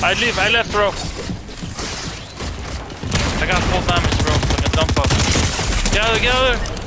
I leave, I left, bro. I got full damage, bro. the dump up. Get out, get out.